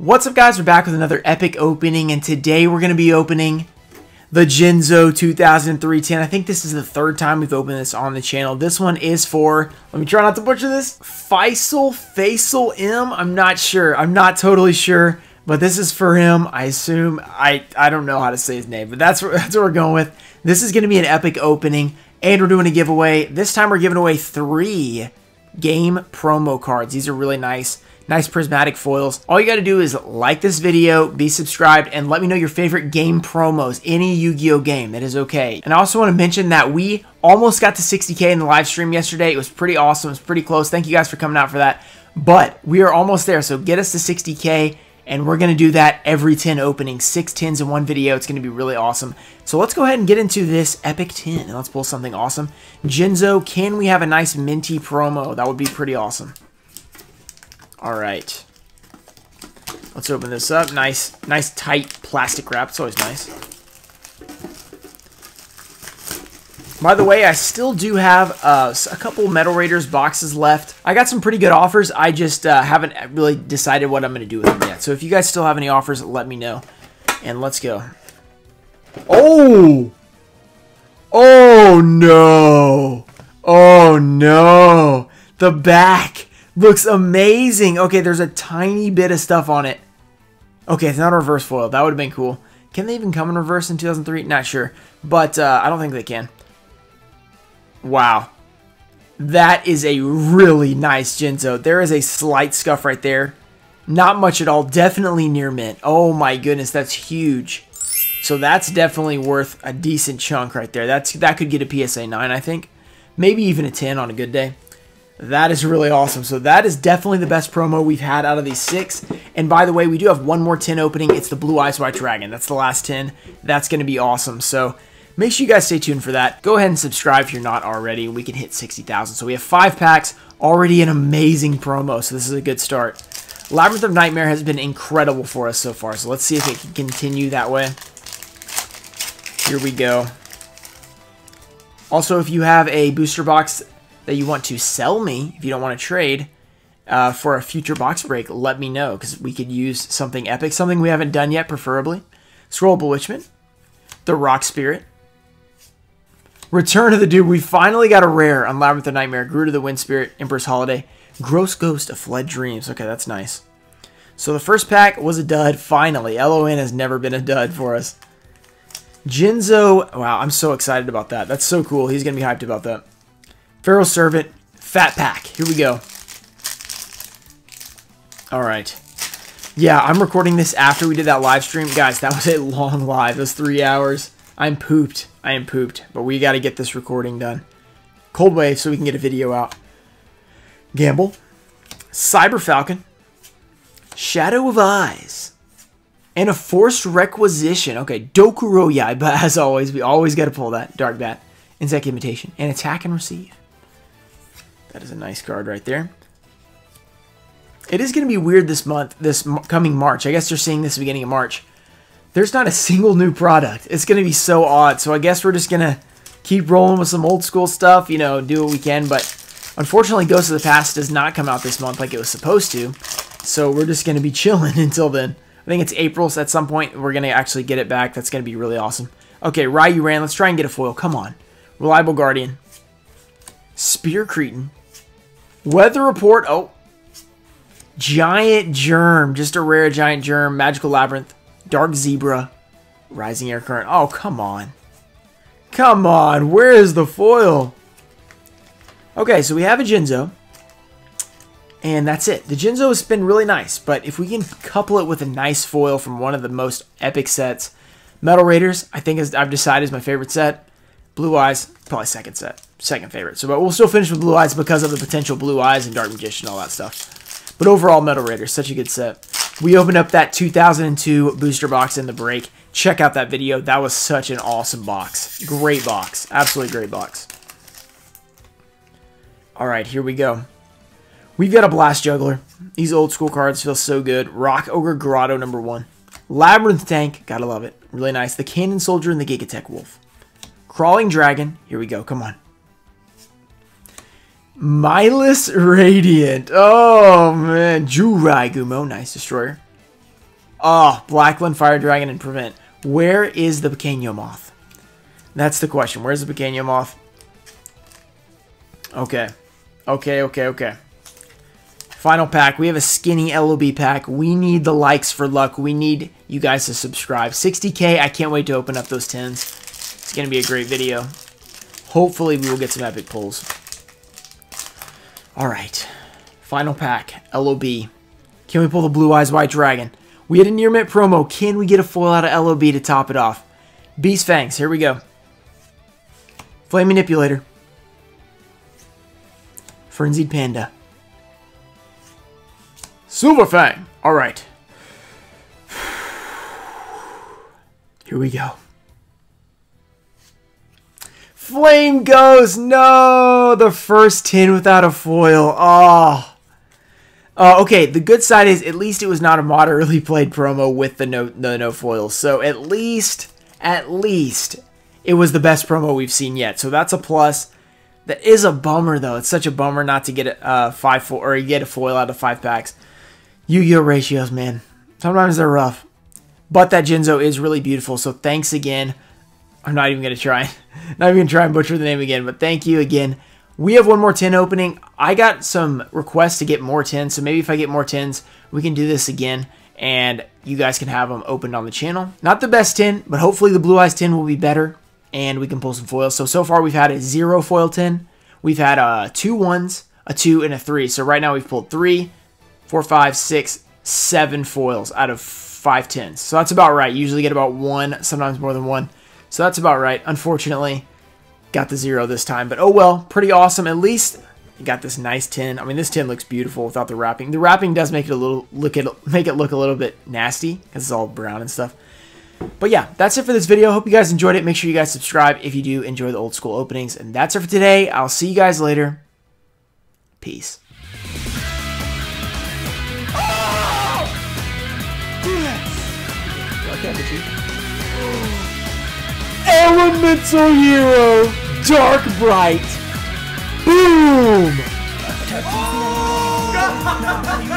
What's up guys, we're back with another epic opening and today we're going to be opening the Jinzo 2003-10. I think this is the third time we've opened this on the channel. This one is for, let me try not to butcher this, Faisal Faisal M. I'm not sure, I'm not totally sure, but this is for him. I assume, I, I don't know how to say his name, but that's, that's what we're going with. This is going to be an epic opening and we're doing a giveaway. This time we're giving away three game promo cards. These are really nice nice prismatic foils. All you got to do is like this video, be subscribed, and let me know your favorite game promos, any Yu-Gi-Oh game, that is okay. And I also want to mention that we almost got to 60k in the live stream yesterday. It was pretty awesome. It was pretty close. Thank you guys for coming out for that. But we are almost there, so get us to 60k and we're going to do that every 10 openings, six tens in one video. It's going to be really awesome. So let's go ahead and get into this epic 10 and let's pull something awesome. Jinzo, can we have a nice minty promo? That would be pretty awesome. All right. Let's open this up. Nice, nice tight plastic wrap. It's always nice. By the way, I still do have uh, a couple Metal Raiders boxes left. I got some pretty good offers. I just uh, haven't really decided what I'm going to do with them yet. So if you guys still have any offers, let me know. And let's go. Oh! Oh, no! Oh, no! The back! Looks amazing. Okay, there's a tiny bit of stuff on it. Okay, it's not a reverse foil. That would have been cool. Can they even come in reverse in 2003? Not sure. But uh, I don't think they can. Wow. That is a really nice Jinzo. There is a slight scuff right there. Not much at all. Definitely near mint. Oh my goodness, that's huge. So that's definitely worth a decent chunk right there. That's That could get a PSA 9, I think. Maybe even a 10 on a good day. That is really awesome. So that is definitely the best promo we've had out of these six. And by the way, we do have one more tin opening. It's the Blue Eyes White Dragon. That's the last tin. That's going to be awesome. So make sure you guys stay tuned for that. Go ahead and subscribe if you're not already. We can hit 60,000. So we have five packs. Already an amazing promo. So this is a good start. Labyrinth of Nightmare has been incredible for us so far. So let's see if it can continue that way. Here we go. Also, if you have a booster box that you want to sell me, if you don't want to trade, uh, for a future box break, let me know because we could use something epic, something we haven't done yet, preferably. Scroll Bewitchment, the Rock Spirit, Return of the Doomed. We finally got a rare on Labyrinth of Nightmare, Garuda the Wind Spirit, Empress Holiday, Gross Ghost of Fled Dreams. Okay, that's nice. So the first pack was a dud, finally. LON has never been a dud for us. Jinzo, wow, I'm so excited about that. That's so cool. He's going to be hyped about that. Pharaoh's Servant, Fat Pack. Here we go. All right. Yeah, I'm recording this after we did that live stream. Guys, that was a long live. It was three hours. I'm pooped. I am pooped. But we got to get this recording done. Cold Wave so we can get a video out. Gamble. Cyber Falcon. Shadow of Eyes. And a Forced Requisition. Okay, Dokuro Yaiba, as always. We always got to pull that. Dark Bat. Insect Imitation. And Attack and Receive. That is a nice card right there. It is going to be weird this month, this coming March. I guess you're seeing this beginning of March. There's not a single new product. It's going to be so odd. So I guess we're just going to keep rolling with some old school stuff, you know, do what we can. But unfortunately, Ghost of the Past does not come out this month like it was supposed to. So we're just going to be chilling until then. I think it's April, so at some point we're going to actually get it back. That's going to be really awesome. Okay, Ryu Ran. Let's try and get a foil. Come on. Reliable Guardian. Spear Cretin. Weather report. Oh. Giant Germ. Just a rare Giant Germ. Magical Labyrinth. Dark Zebra. Rising Air Current. Oh, come on. Come on. Where is the foil? Okay, so we have a Jinzo. And that's it. The Jinzo has been really nice, but if we can couple it with a nice foil from one of the most epic sets, Metal Raiders, I think is, I've decided is my favorite set. Blue Eyes, probably second set, second favorite. So, but we'll still finish with Blue Eyes because of the potential Blue Eyes and Dark Magician all that stuff. But overall, Metal Raiders, such a good set. We opened up that 2002 booster box in the break. Check out that video. That was such an awesome box. Great box. Absolutely great box. All right, here we go. We've got a Blast Juggler. These old school cards feel so good. Rock Ogre Grotto number one. Labyrinth Tank. Gotta love it. Really nice. The Cannon Soldier and the Gigatech Wolf. Crawling Dragon. Here we go. Come on. Milus Radiant. Oh, man. Jirai Gumo. Nice Destroyer. Ah, oh, Blackland, Fire Dragon, and Prevent. Where is the Pequeño Moth? That's the question. Where's the Pequeño Moth? Okay. Okay, okay, okay. Final pack. We have a skinny LOB pack. We need the likes for luck. We need you guys to subscribe. 60k. I can't wait to open up those tins. It's going to be a great video. Hopefully we will get some epic pulls. All right. Final pack. LOB. Can we pull the Blue Eyes White Dragon? We had a near mint promo. Can we get a foil out of LOB to top it off? Beast Fangs. Here we go. Flame Manipulator. Frenzied Panda. Silver Fang. All right. Here we go. Flame Ghost. No, the first tin without a foil. Oh. Uh, okay, the good side is at least it was not a moderately played promo with the no the no foils. So at least, at least, it was the best promo we've seen yet. So that's a plus. That is a bummer though. It's such a bummer not to get a uh, five four or get a foil out of five packs. Yu-Gi-Oh ratios, man. Sometimes they're rough. But that Jinzo is really beautiful. So thanks again. I'm not even gonna try. not even gonna try and butcher the name again. But thank you again. We have one more tin opening. I got some requests to get more tins, so maybe if I get more tins, we can do this again, and you guys can have them opened on the channel. Not the best tin, but hopefully the Blue Eyes tin will be better, and we can pull some foils. So, so far we've had a zero foil tin. We've had uh, two ones, a two, and a three. So right now we've pulled three, four, five, six, seven foils out of five tins. So that's about right. You usually get about one, sometimes more than one. So that's about right. Unfortunately, got the zero this time. But oh well, pretty awesome. At least you got this nice tin. I mean, this tin looks beautiful without the wrapping. The wrapping does make it a little look it make it look a little bit nasty because it's all brown and stuff. But yeah, that's it for this video. Hope you guys enjoyed it. Make sure you guys subscribe if you do enjoy the old school openings. And that's it for today. I'll see you guys later. Peace. Oh! Elemental Hero, Dark Bright. Boom! Oh,